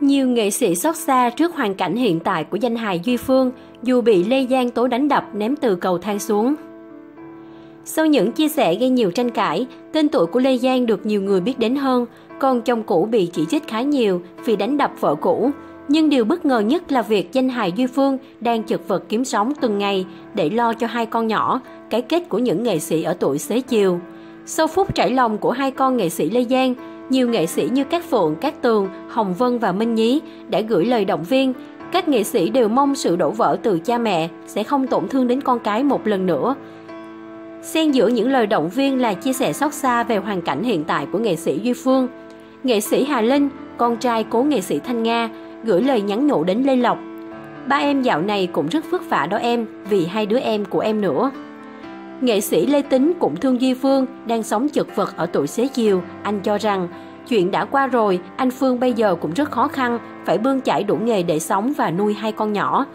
Nhiều nghệ sĩ xót xa trước hoàn cảnh hiện tại của danh hài Duy Phương dù bị Lê Giang tố đánh đập ném từ cầu thang xuống. Sau những chia sẻ gây nhiều tranh cãi, tên tuổi của Lê Giang được nhiều người biết đến hơn, còn chồng cũ bị chỉ trích khá nhiều vì đánh đập vợ cũ. Nhưng điều bất ngờ nhất là việc danh hài Duy Phương đang chật vật kiếm sống từng ngày để lo cho hai con nhỏ, cái kết của những nghệ sĩ ở tuổi xế chiều. Sau phút trải lòng của hai con nghệ sĩ Lê Giang, nhiều nghệ sĩ như Cát Phượng, Cát Tường, Hồng Vân và Minh Nhí đã gửi lời động viên. Các nghệ sĩ đều mong sự đổ vỡ từ cha mẹ sẽ không tổn thương đến con cái một lần nữa. Xen giữa những lời động viên là chia sẻ xót xa về hoàn cảnh hiện tại của nghệ sĩ Duy Phương. Nghệ sĩ Hà Linh, con trai cố nghệ sĩ Thanh Nga, gửi lời nhắn nhủ đến Lê Lộc. Ba em dạo này cũng rất vất vả đó em, vì hai đứa em của em nữa. Nghệ sĩ Lê Tính cũng thương di Phương đang sống chật vật ở tuổi xế chiều. Anh cho rằng chuyện đã qua rồi, anh Phương bây giờ cũng rất khó khăn, phải bươn chải đủ nghề để sống và nuôi hai con nhỏ.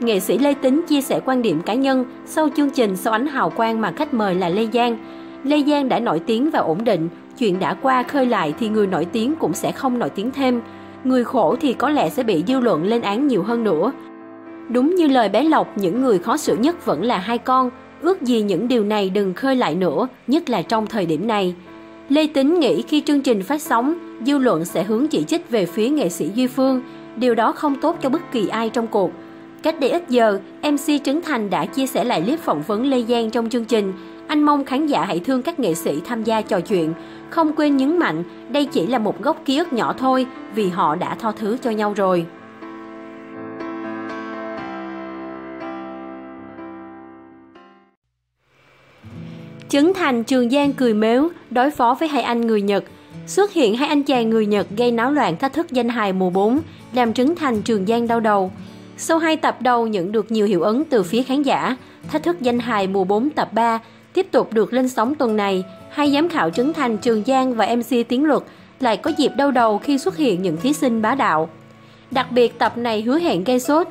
Nghệ sĩ Lê Tính chia sẻ quan điểm cá nhân sau chương trình sau ánh hào quang mà khách mời là Lê Giang. Lê Giang đã nổi tiếng và ổn định, chuyện đã qua khơi lại thì người nổi tiếng cũng sẽ không nổi tiếng thêm. Người khổ thì có lẽ sẽ bị dư luận lên án nhiều hơn nữa. Đúng như lời bé Lộc, những người khó xử nhất vẫn là hai con, ước gì những điều này đừng khơi lại nữa, nhất là trong thời điểm này. Lê Tính nghĩ khi chương trình phát sóng, dư luận sẽ hướng chỉ trích về phía nghệ sĩ Duy Phương, điều đó không tốt cho bất kỳ ai trong cuộc. Cách đây ít giờ, MC Trấn Thành đã chia sẻ lại clip phỏng vấn Lê Giang trong chương trình. Anh mong khán giả hãy thương các nghệ sĩ tham gia trò chuyện, không quên nhấn mạnh đây chỉ là một góc ký ức nhỏ thôi vì họ đã tha thứ cho nhau rồi. Trấn Thành Trường Giang cười mếu, đối phó với hai anh người Nhật. Xuất hiện hai anh chàng người Nhật gây náo loạn thách thức danh hài mùa 4, làm Trấn Thành Trường Giang đau đầu. Sau hai tập đầu nhận được nhiều hiệu ứng từ phía khán giả, thách thức danh hài mùa 4 tập 3 tiếp tục được lên sóng tuần này. Hai giám khảo Trấn Thành Trường Giang và MC Tiến Luật lại có dịp đau đầu khi xuất hiện những thí sinh bá đạo. Đặc biệt tập này hứa hẹn gây sốt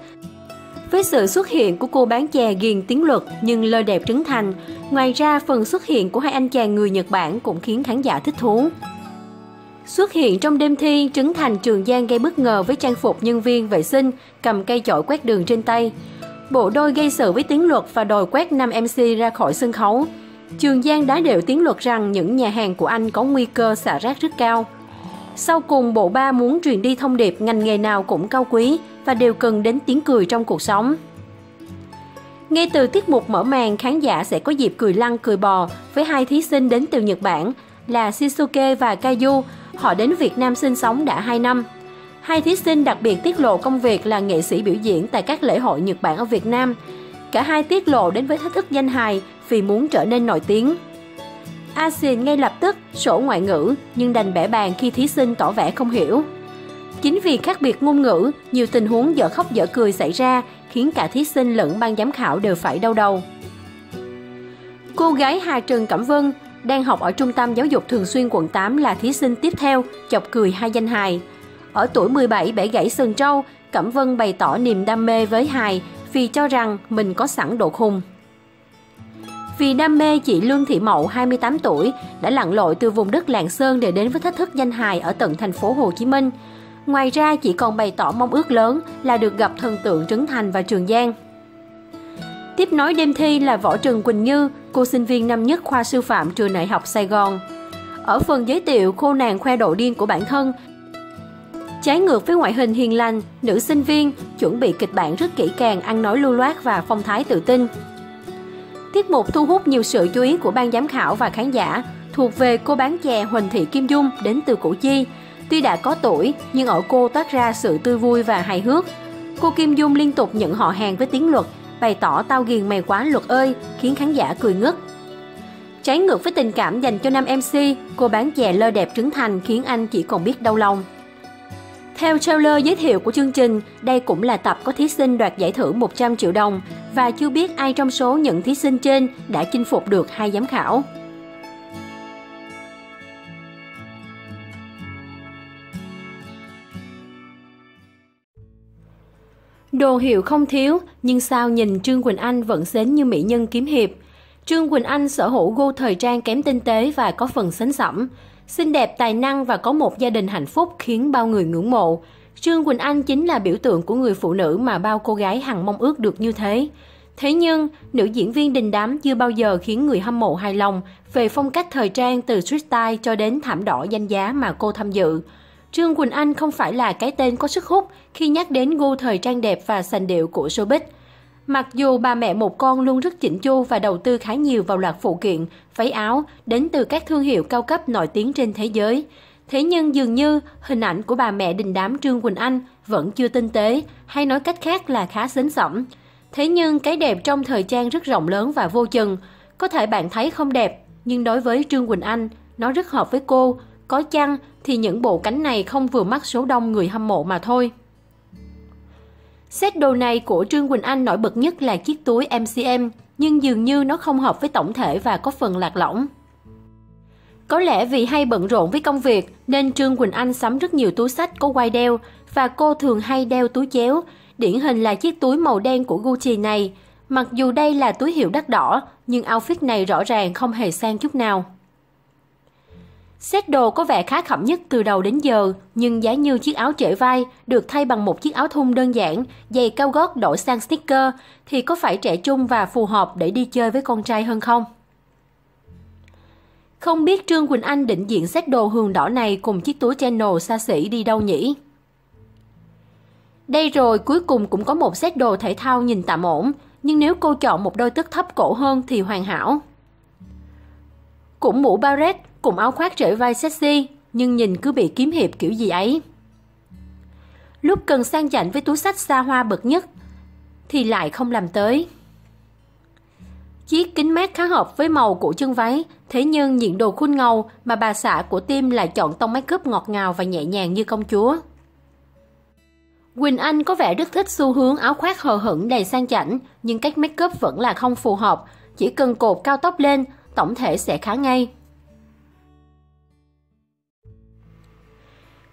với sự xuất hiện của cô bán chè ghiền tiếng luật nhưng lơ đẹp trấn thành. Ngoài ra, phần xuất hiện của hai anh chàng người Nhật Bản cũng khiến khán giả thích thú. Xuất hiện trong đêm thi, Trấn Thành Trường Giang gây bất ngờ với trang phục nhân viên vệ sinh, cầm cây chổi quét đường trên tay. Bộ đôi gây sự với tiếng luật và đòi quét năm MC ra khỏi sân khấu. Trường Giang đã đều tiếng luật rằng những nhà hàng của anh có nguy cơ xả rác rất cao. Sau cùng, bộ ba muốn truyền đi thông điệp ngành nghề nào cũng cao quý và đều cần đến tiếng cười trong cuộc sống. Ngay từ tiết mục mở màn, khán giả sẽ có dịp cười lăn cười bò với hai thí sinh đến từ Nhật Bản là Shizuke và Kayu. Họ đến Việt Nam sinh sống đã 2 năm. Hai thí sinh đặc biệt tiết lộ công việc là nghệ sĩ biểu diễn tại các lễ hội Nhật Bản ở Việt Nam. Cả hai tiết lộ đến với thách thức danh hài vì muốn trở nên nổi tiếng. ASEAN ngay lập tức sổ ngoại ngữ nhưng đành bẻ bàn khi thí sinh tỏ vẻ không hiểu. Chính vì khác biệt ngôn ngữ, nhiều tình huống dở khóc dở cười xảy ra khiến cả thí sinh lẫn ban giám khảo đều phải đau đầu. Cô gái Hà Trần Cẩm Vân đang học ở Trung tâm Giáo dục Thường xuyên quận 8 là thí sinh tiếp theo, chọc cười hai danh hài. Ở tuổi 17 bẻ gãy sừng trâu, Cẩm Vân bày tỏ niềm đam mê với hài vì cho rằng mình có sẵn độ khùng. Vì đam mê, chị Lương Thị Mậu, 28 tuổi, đã lặn lội từ vùng đất Lạng Sơn để đến với thách thức danh hài ở tận thành phố Hồ Chí Minh. Ngoài ra, chị còn bày tỏ mong ước lớn là được gặp thần tượng Trấn Thành và Trường Giang. Tiếp nối đêm thi là Võ Trần Quỳnh Như, cô sinh viên năm nhất khoa sư phạm trường đại học Sài Gòn. Ở phần giới thiệu, cô nàng khoe độ điên của bản thân. Trái ngược với ngoại hình hiền lành, nữ sinh viên chuẩn bị kịch bản rất kỹ càng, ăn nói lưu loát và phong thái tự tin. Tiết mục thu hút nhiều sự chú ý của ban giám khảo và khán giả, thuộc về cô bán chè Huỳnh Thị Kim Dung đến từ Củ Chi. Tuy đã có tuổi, nhưng ở cô toát ra sự tươi vui và hài hước. Cô Kim Dung liên tục nhận họ hàng với tiếng luật, bày tỏ tao ghiền mày quá luật ơi, khiến khán giả cười ngất. Trái ngược với tình cảm dành cho nam MC, cô bán chè lơ đẹp trứng thành khiến anh chỉ còn biết đau lòng. Theo trailer giới thiệu của chương trình, đây cũng là tập có thí sinh đoạt giải thưởng 100 triệu đồng và chưa biết ai trong số những thí sinh trên đã chinh phục được hai giám khảo. Đồ hiệu không thiếu, nhưng sao nhìn Trương Quỳnh Anh vẫn xến như mỹ nhân kiếm hiệp. Trương Quỳnh Anh sở hữu gu thời trang kém tinh tế và có phần sến sẩm. Xinh đẹp, tài năng và có một gia đình hạnh phúc khiến bao người ngưỡng mộ. Trương Quỳnh Anh chính là biểu tượng của người phụ nữ mà bao cô gái hằng mong ước được như thế. Thế nhưng, nữ diễn viên đình đám chưa bao giờ khiến người hâm mộ hài lòng về phong cách thời trang từ street style cho đến thảm đỏ danh giá mà cô tham dự. Trương Quỳnh Anh không phải là cái tên có sức hút khi nhắc đến gu thời trang đẹp và sành điệu của showbiz. Mặc dù bà mẹ một con luôn rất chỉnh chu và đầu tư khá nhiều vào loạt phụ kiện, váy áo đến từ các thương hiệu cao cấp nổi tiếng trên thế giới. Thế nhưng dường như hình ảnh của bà mẹ đình đám Trương Quỳnh Anh vẫn chưa tinh tế, hay nói cách khác là khá xến xẩm. Thế nhưng cái đẹp trong thời trang rất rộng lớn và vô chừng. Có thể bạn thấy không đẹp, nhưng đối với Trương Quỳnh Anh, nó rất hợp với cô. Có chăng thì những bộ cánh này không vừa mắt số đông người hâm mộ mà thôi. Set đồ này của Trương Quỳnh Anh nổi bật nhất là chiếc túi MCM, nhưng dường như nó không hợp với tổng thể và có phần lạc lõng. Có lẽ vì hay bận rộn với công việc nên Trương Quỳnh Anh sắm rất nhiều túi sách có quai đeo và cô thường hay đeo túi chéo, điển hình là chiếc túi màu đen của Gucci này. Mặc dù đây là túi hiệu đắt đỏ, nhưng outfit này rõ ràng không hề sang chút nào. Set đồ có vẻ khá khẩm nhất từ đầu đến giờ, nhưng giá như chiếc áo trễ vai được thay bằng một chiếc áo thun đơn giản, giày cao gót đổi sang sticker thì có phải trẻ trung và phù hợp để đi chơi với con trai hơn không? Không biết Trương Quỳnh Anh định diện xét đồ hường đỏ này cùng chiếc túi Chanel xa xỉ đi đâu nhỉ? Đây rồi cuối cùng cũng có một xét đồ thể thao nhìn tạm ổn, nhưng nếu cô chọn một đôi tất thấp cổ hơn thì hoàn hảo. Cũng mũ barret cùng áo khoác trễ vai sexy, nhưng nhìn cứ bị kiếm hiệp kiểu gì ấy. Lúc cần sang chảnh với túi sách xa hoa bậc nhất, thì lại không làm tới. Chiếc kính mát khá hợp với màu của chân váy, thế nhưng diện đồ khuôn ngầu mà bà xã của Tim lại chọn tông make up ngọt ngào và nhẹ nhàng như công chúa. Quỳnh Anh có vẻ rất thích xu hướng áo khoác hờ hững đầy sang chảnh, nhưng cách make up vẫn là không phù hợp, chỉ cần cột cao tóc lên, tổng thể sẽ khá ngay.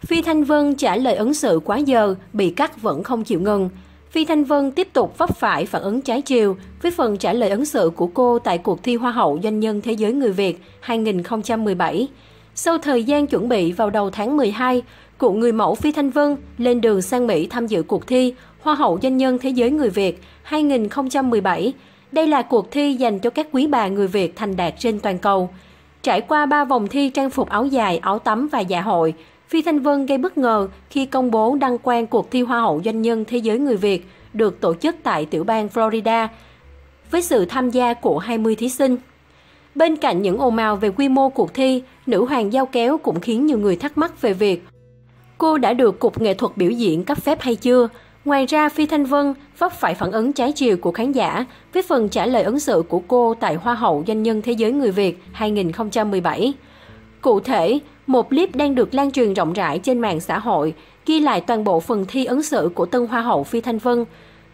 Phi Thanh Vân trả lời ứng xử quá giờ, bị cắt vẫn không chịu ngừng. Phi Thanh Vân tiếp tục vấp phải phản ứng trái chiều với phần trả lời ứng xử của cô tại cuộc thi Hoa hậu Doanh nhân Thế giới Người Việt 2017. Sau thời gian chuẩn bị vào đầu tháng 12, cụ người mẫu Phi Thanh Vân lên đường sang Mỹ tham dự cuộc thi Hoa hậu Doanh nhân Thế giới Người Việt 2017. Đây là cuộc thi dành cho các quý bà người Việt thành đạt trên toàn cầu. Trải qua 3 vòng thi trang phục áo dài, áo tắm và dạ hội, Phi Thanh Vân gây bất ngờ khi công bố đăng quang cuộc thi Hoa hậu Doanh nhân Thế giới Người Việt được tổ chức tại tiểu bang Florida với sự tham gia của 20 thí sinh. Bên cạnh những ồn ào về quy mô cuộc thi, nữ hoàng giao kéo cũng khiến nhiều người thắc mắc về việc cô đã được Cục Nghệ thuật biểu diễn cấp phép hay chưa. Ngoài ra, Phi Thanh Vân vấp phải phản ứng trái chiều của khán giả với phần trả lời ấn xử của cô tại Hoa hậu Doanh nhân Thế giới Người Việt 2017. Cụ thể, một clip đang được lan truyền rộng rãi trên mạng xã hội ghi lại toàn bộ phần thi ứng xử của tân hoa hậu Phi Thanh Vân.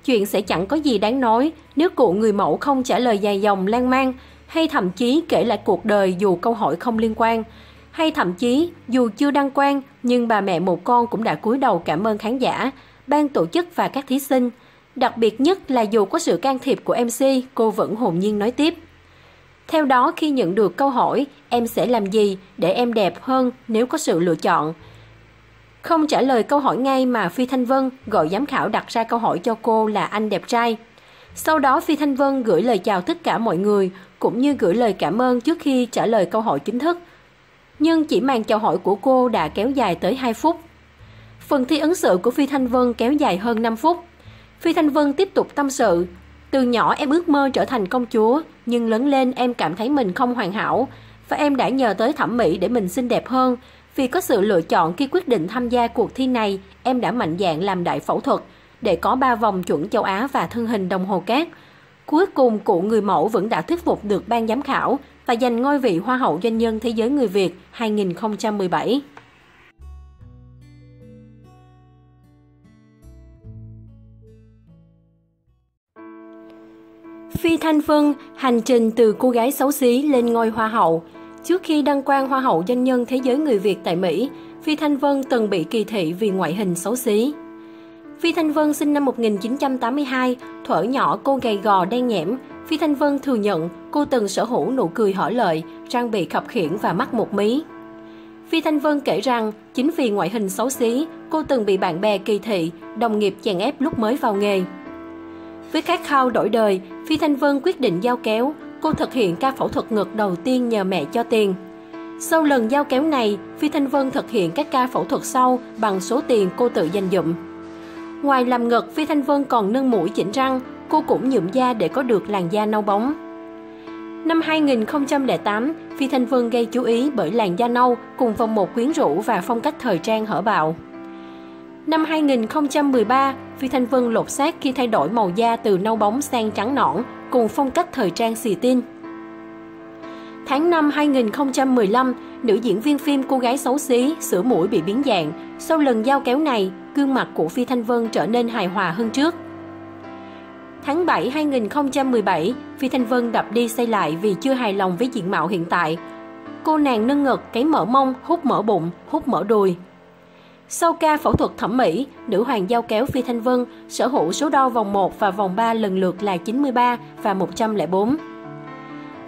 Chuyện sẽ chẳng có gì đáng nói nếu cụ người mẫu không trả lời dài dòng lan man hay thậm chí kể lại cuộc đời dù câu hỏi không liên quan. Hay thậm chí dù chưa đăng quang nhưng bà mẹ một con cũng đã cúi đầu cảm ơn khán giả, ban tổ chức và các thí sinh. Đặc biệt nhất là dù có sự can thiệp của MC, cô vẫn hồn nhiên nói tiếp. Theo đó, khi nhận được câu hỏi, em sẽ làm gì để em đẹp hơn nếu có sự lựa chọn. Không trả lời câu hỏi ngay mà Phi Thanh Vân gọi giám khảo đặt ra câu hỏi cho cô là anh đẹp trai. Sau đó, Phi Thanh Vân gửi lời chào tất cả mọi người, cũng như gửi lời cảm ơn trước khi trả lời câu hỏi chính thức. Nhưng chỉ màn chào hỏi của cô đã kéo dài tới 2 phút. Phần thi ứng xử của Phi Thanh Vân kéo dài hơn 5 phút. Phi Thanh Vân tiếp tục tâm sự từ nhỏ em ước mơ trở thành công chúa, nhưng lớn lên em cảm thấy mình không hoàn hảo và em đã nhờ tới thẩm mỹ để mình xinh đẹp hơn. Vì có sự lựa chọn khi quyết định tham gia cuộc thi này, em đã mạnh dạn làm đại phẫu thuật để có 3 vòng chuẩn châu Á và thân hình đồng hồ cát. Cuối cùng, cụ người mẫu vẫn đã thuyết phục được ban giám khảo và giành ngôi vị Hoa hậu Doanh nhân Thế giới Người Việt 2017. Phi Thanh Vân hành trình từ cô gái xấu xí lên ngôi hoa hậu. Trước khi đăng quang hoa hậu doanh nhân thế giới người Việt tại Mỹ, Phi Thanh Vân từng bị kỳ thị vì ngoại hình xấu xí. Phi Thanh Vân sinh năm 1982, thuở nhỏ cô gầy gò đen nhẽm. Phi Thanh Vân thừa nhận cô từng sở hữu nụ cười hở lợi, trang bị khập khiển và mắt một mí. Phi Thanh Vân kể rằng chính vì ngoại hình xấu xí, cô từng bị bạn bè kỳ thị, đồng nghiệp chèn ép lúc mới vào nghề. Với khát khao đổi đời, Phi Thanh Vân quyết định giao kéo. Cô thực hiện ca phẫu thuật ngực đầu tiên nhờ mẹ cho tiền. Sau lần giao kéo này, Phi Thanh Vân thực hiện các ca phẫu thuật sau bằng số tiền cô tự dành dụm. Ngoài làm ngực, Phi Thanh Vân còn nâng mũi chỉnh răng, cô cũng nhuộm da để có được làn da nâu bóng. Năm 2008, Phi Thanh Vân gây chú ý bởi làn da nâu cùng vòng một quyến rũ và phong cách thời trang hở bạo. Năm 2013, Phi Thanh Vân lột xác khi thay đổi màu da từ nâu bóng sang trắng nõn cùng phong cách thời trang xì tin. Tháng 5 2015, nữ diễn viên phim Cô gái xấu xí, sửa mũi bị biến dạng. Sau lần giao kéo này, gương mặt của Phi Thanh Vân trở nên hài hòa hơn trước. Tháng 7 2017, Phi Thanh Vân đập đi xây lại vì chưa hài lòng với diện mạo hiện tại. Cô nàng nâng ngực, cấy mỡ mông, hút mỡ bụng, hút mỡ đùi. Sau ca phẫu thuật thẩm mỹ, nữ hoàng giao kéo Phi Thanh Vân sở hữu số đo vòng 1 và vòng 3 lần lượt là 93 và 104.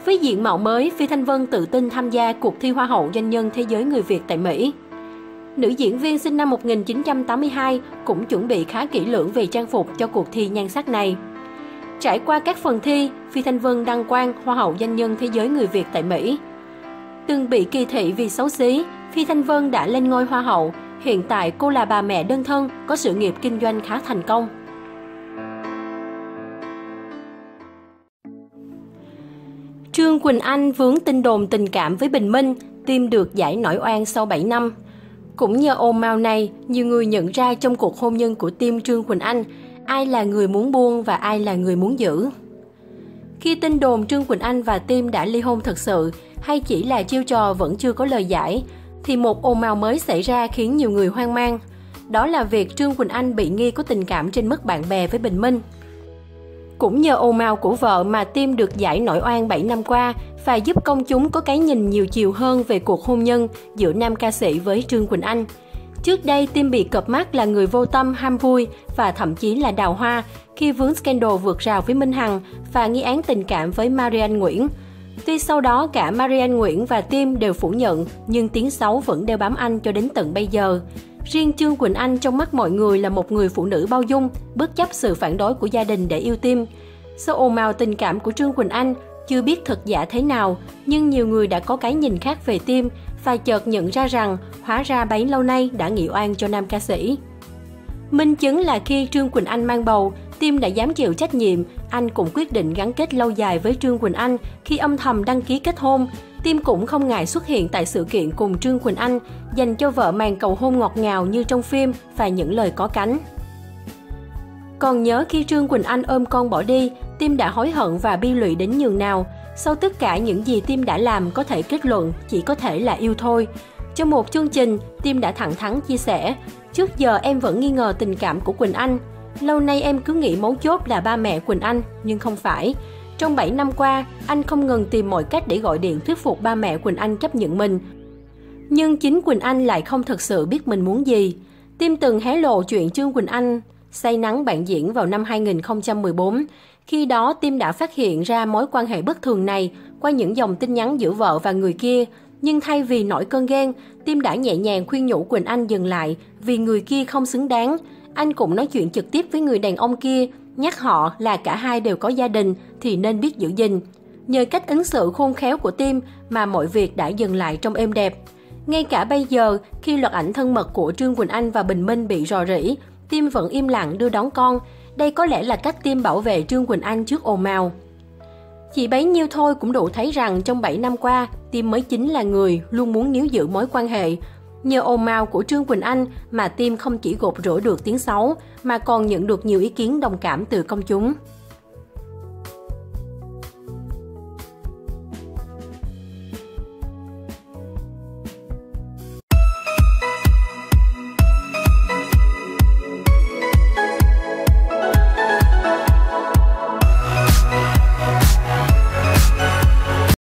Với diện mạo mới, Phi Thanh Vân tự tin tham gia cuộc thi Hoa hậu doanh nhân thế giới người Việt tại Mỹ. Nữ diễn viên sinh năm 1982 cũng chuẩn bị khá kỹ lưỡng về trang phục cho cuộc thi nhan sắc này. Trải qua các phần thi, Phi Thanh Vân đăng quang Hoa hậu doanh nhân thế giới người Việt tại Mỹ. Từng bị kỳ thị vì xấu xí, Phi Thanh Vân đã lên ngôi Hoa hậu. Hiện tại cô là bà mẹ đơn thân, có sự nghiệp kinh doanh khá thành công. Trương Quỳnh Anh vướng tin đồn tình cảm với Bình Minh, tìm được giải nổi oan sau 7 năm. Cũng nhờ ôm mao này, nhiều người nhận ra trong cuộc hôn nhân của team Trương Quỳnh Anh, ai là người muốn buông và ai là người muốn giữ. Khi tin đồn Trương Quỳnh Anh và Tim đã ly hôn thật sự hay chỉ là chiêu trò vẫn chưa có lời giải, thì một ồn ào mới xảy ra khiến nhiều người hoang mang. Đó là việc Trương Quỳnh Anh bị nghi có tình cảm trên mức bạn bè với Bình Minh. Cũng nhờ ồn ào của vợ mà Tim được giải nổi oan 7 năm qua và giúp công chúng có cái nhìn nhiều chiều hơn về cuộc hôn nhân giữa nam ca sĩ với Trương Quỳnh Anh. Trước đây, Tim bị cập mắt là người vô tâm, ham vui và thậm chí là đào hoa khi vướng scandal vượt rào với Minh Hằng và nghi án tình cảm với Marian Nguyễn. Tuy sau đó cả Marian Nguyễn và Tim đều phủ nhận, nhưng tiếng xấu vẫn đeo bám anh cho đến tận bây giờ. Riêng Trương Quỳnh Anh trong mắt mọi người là một người phụ nữ bao dung, bất chấp sự phản đối của gia đình để yêu Tim. Sau ồn ào tình cảm của Trương Quỳnh Anh, chưa biết thật giả thế nào, nhưng nhiều người đã có cái nhìn khác về Tim và chợt nhận ra rằng hóa ra bấy lâu nay đã nghị oan cho nam ca sĩ. Minh chứng là khi Trương Quỳnh Anh mang bầu, Tim đã dám chịu trách nhiệm, anh cũng quyết định gắn kết lâu dài với Trương Quỳnh Anh khi âm thầm đăng ký kết hôn. Tim cũng không ngại xuất hiện tại sự kiện cùng Trương Quỳnh Anh, dành cho vợ màn cầu hôn ngọt ngào như trong phim và những lời có cánh. Còn nhớ khi Trương Quỳnh Anh ôm con bỏ đi, Tim đã hối hận và bi lụy đến nhường nào. Sau tất cả những gì Tim đã làm có thể kết luận chỉ có thể là yêu thôi. Trong một chương trình, Tim đã thẳng thắn chia sẻ, trước giờ em vẫn nghi ngờ tình cảm của Quỳnh Anh. Lâu nay em cứ nghĩ mấu chốt là ba mẹ Quỳnh Anh, nhưng không phải. Trong 7 năm qua, anh không ngừng tìm mọi cách để gọi điện thuyết phục ba mẹ Quỳnh Anh chấp nhận mình. Nhưng chính Quỳnh Anh lại không thật sự biết mình muốn gì. Tim từng hé lộ chuyện Trương Quỳnh Anh say nắng bạn diễn vào năm 2014. Khi đó, Tim đã phát hiện ra mối quan hệ bất thường này qua những dòng tin nhắn giữa vợ và người kia. Nhưng thay vì nổi cơn ghen, Tim đã nhẹ nhàng khuyên nhủ Quỳnh Anh dừng lại vì người kia không xứng đáng. Anh cũng nói chuyện trực tiếp với người đàn ông kia, nhắc họ là cả hai đều có gia đình thì nên biết giữ gìn. Nhờ cách ứng xử khôn khéo của Tim mà mọi việc đã dừng lại trong êm đẹp. Ngay cả bây giờ, khi loạt ảnh thân mật của Trương Quỳnh Anh và Bình Minh bị rò rỉ, Tim vẫn im lặng đưa đón con. Đây có lẽ là cách Tim bảo vệ Trương Quỳnh Anh trước ồn ào. Chỉ bấy nhiêu thôi cũng đủ thấy rằng trong 7 năm qua, Tim mới chính là người luôn muốn níu giữ mối quan hệ. Nhờ ồn ào của Trương Quỳnh Anh mà Tim không chỉ gột rửa được tiếng xấu, mà còn nhận được nhiều ý kiến đồng cảm từ công chúng.